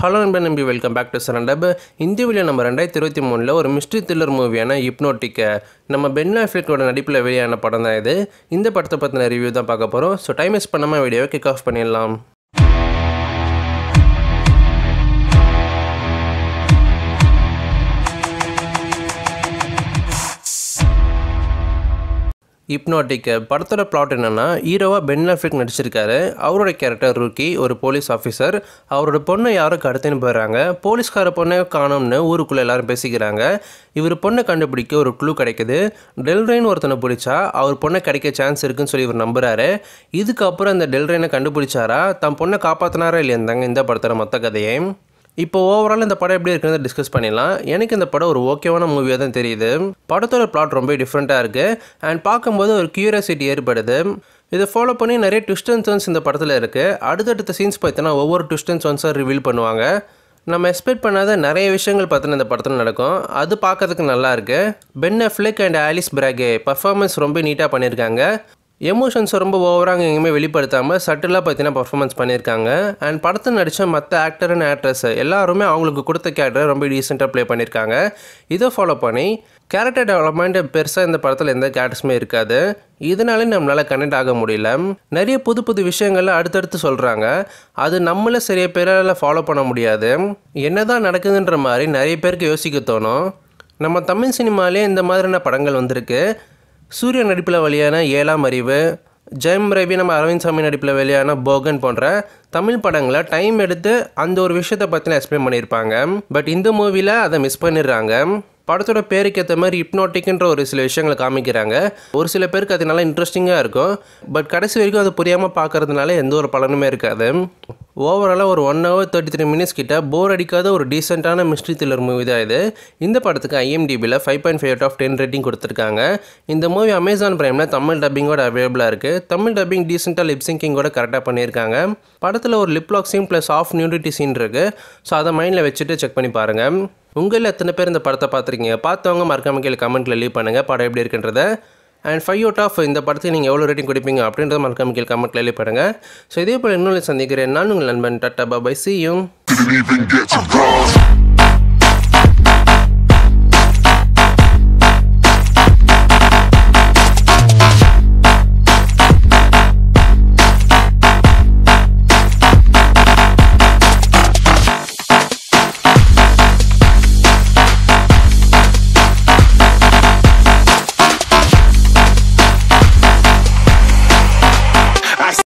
Hello நண்பன் நம்பி welcome back to சரண்டப் இந்தியாவில் நம்ம ரெண்டாயிரத்தி இருபத்தி மூணில் ஒரு மிஸ்ட்ரி த்ரில்லர் மூவியான இப்னோட்டிக்கை நம்ம பென் ஆஃப்லிக்கோட நடிப்பில் வெளியான படம் தான் இது. இந்த படத்தை பற்றின ரிவ்யூ தான் பார்க்க போகிறோம் ஸோ டைம் வேஸ்ட் பண்ணாமல் வீடியோவை கிக் ஆஃப் பண்ணிடலாம். ஹிப்னாட்டிக் படத்தோட பிளாட் என்னென்னா ஹீரோவாக பென் அஃப்ரிக் நடிச்சிருக்காரு. அவரோட கேரக்டர் ருக்கி ஒரு போலீஸ் ஆஃபீஸர் அவரோட பொண்ணை யாரோ கடத்தின்னு போயிடுறாங்க. போலீஸ்கார பொண்ணை காணோம்னு ஊருக்குள்ளே எல்லாரும் பேசிக்கிறாங்க. இவர் பொண்ணை கண்டுபிடிக்க ஒரு குழு கிடைக்குது. டெல்ரெயின் ஒருத்தனை பிடிச்சா அவர் பொண்ணை கிடைக்க சான்ஸ் இருக்குன்னு சொல்லி இவர் நம்புறாரு. இதுக்கப்புறம் அந்த டெல்ரெயினை கண்டுபிடிச்சாரா? தன் பொண்ணை காப்பாற்றினாரா இல்லையாந்தாங்க இந்த படத்தோட மொத்த கதையை. இப்போ ஓவரால் இந்த படம் எப்படி இருக்குன்னு டிஸ்கஸ் பண்ணிடலாம். எனக்கு இந்த படம் ஒரு ஓகேவான மூவியாக தான் தெரியுது. படத்தோட பிளாட் ரொம்ப டிஃப்ரெண்ட்டாக இருக்குது அண்ட் பார்க்கும்போது ஒரு கியூரியாசிட்டி ஏற்படுது. இதை ஃபாலோ பண்ணி நிறைய ட்விஸ்ட் அண்ட் இந்த படத்தில் இருக்குது அடுத்தடுத்த சீன்ஸ் பார்த்தீங்கன்னா ஒவ்வொரு ட்விஸ்ட் அண்ட் டர்ன்ஸாக ரிவீல் பண்ணுவாங்க. நம்ம எக்ஸ்பெக்ட் பண்ணாத நிறைய விஷயங்கள் பார்த்தீங்கன்னா இந்த படத்தில் நடக்கும். அது பார்க்கறதுக்கு நல்லா இருக்குது Ben Affleck and Alice Braga performance ரொம்ப நீட்டாக பண்ணியிருக்காங்க. எமோஷன்ஸை ரொம்ப ஓவராக எங்கேயுமே வெளிப்படுத்தாமல் சட்டிலாக பார்த்தீங்கன்னா பர்ஃபார்மன்ஸ் பண்ணியிருக்காங்க. அண்ட் படத்தை நடித்த மற்ற ஆக்டர் அண்ட் ஆக்ட்ரஸ் எல்லாருமே அவங்களுக்கு கொடுத்த கேரக்டர் ரொம்ப டீசெண்டாக ப்ளே பண்ணியிருக்காங்க. இதை ஃபாலோ பண்ணி கேரக்டர் டெவலப்மெண்ட் பெருசாக இந்த படத்தில் எந்த கேரக்டர்ஸுமே இருக்காது. இதனாலே நம்மளால் கனெக்ட் ஆக முடியல. நிறைய புது புது விஷயங்கள்லாம் அடுத்தடுத்து சொல்கிறாங்க அது நம்மள சரிய பேரால் ஃபாலோ பண்ண முடியாது. என்னதான் நடக்குதுன்ற மாதிரி நிறைய பேருக்கு யோசிக்க தோணும். நம்ம தமிழ் சினிமாலே இந்த மாதிரியான படங்கள் வந்திருக்கு. சூரிய நடிப்பில் வெளியான ஏழாம் அறிவு ஜெயம் ரவி நம்ம அரவிந்த் சாமி நடிப்பில் வெளியான போகன் போன்ற தமிழ் படங்களை டைம் எடுத்து அந்த ஒரு விஷயத்தை பற்றின எக்ஸ்பிளைன் பண்ணியிருப்பாங்க. பட் இந்த மூவியில் அதை மிஸ் பண்ணிடுறாங்க. படத்தோட பேருக்கு ஏற்ற மாதிரி ஹிப்னோட்டிக்ன்ற ஒரு சில விஷயங்களை காமிக்கிறாங்க. ஒரு சில பேருக்கு அது நல்லா இன்ட்ரெஸ்டிங்காக இருக்கும். பட் கடைசி வரைக்கும் அது புரியாமல் பார்க்கறதுனால எந்த ஒரு பலனுமே இருக்காது. ஓவராலாக ஒரு one hour thirty three minutes கிட்ட போர் அடிக்காத ஒரு டீசெண்டான மிஸ்ட்ரி த்ரில்லர் மூவி தான் இது. இந்த படத்துக்கு ஐஎம்டிபியில் five point five of ten rating கொடுத்துருக்காங்க. இந்த மூவி அமேசான் பிரைமில் தமிழ் டப்பிங்கோட அவைலபிளாக இருக்குது தமிழ் டப்பிங் டீசெண்டாக லிப்சிங்கிங்கோட கரெக்டாக பண்ணியிருக்காங்க. படத்தில் ஒரு lip lock scene plus of nudity scene இருக்குது ஸோ அதை மைண்டில் வச்சுட்டு செக் பண்ணி பாருங்கள் உங்களில் எத்தனை பேர் இந்த படத்தை பார்த்துருக்கீங்க? பார்த்தவங்க மறக்காம கீழே கமெண்ட்டில் லீவ் பண்ணுங்கள் படம் எப்படி இருக்குன்றதை அண்ட் ஃபைவ் அவுட் ஆஃப் இந்த படத்துக்கு நீங்கள் எவ்வளோ ரேட்டிங் கொடுப்பீங்க அப்படின்றத மறக்காம கீழ் கமெண்ட்டில் லீவ் ஸோ இதே போல் இன்னொரு சந்திக்கிறேன். நான் உங்கள் நண்பன் டட்டா. பாபாய் சி